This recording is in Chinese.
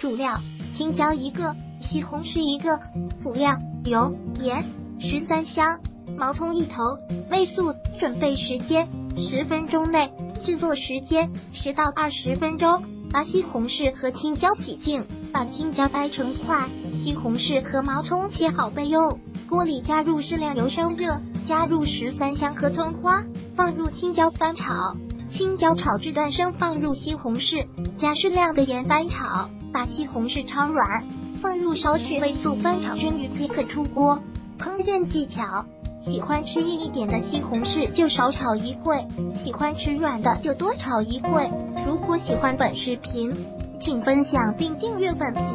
主料：青椒一个，西红柿一个。辅料：油、盐、十三香、毛葱一头。味素。准备时间十分钟内，制作时间十到二十分钟。把西红柿和青椒洗净，把青椒掰成块，西红柿和毛葱切好备用。锅里加入适量油烧热，加入十三香和葱花，放入青椒翻炒。青椒炒至断生，放入西红柿，加适量的盐翻炒，把西红柿炒软，放入少许味素翻炒均匀即可出锅。烹饪技巧：喜欢吃硬一点的西红柿就少炒一会，喜欢吃软的就多炒一会。如果喜欢本视频，请分享并订阅本。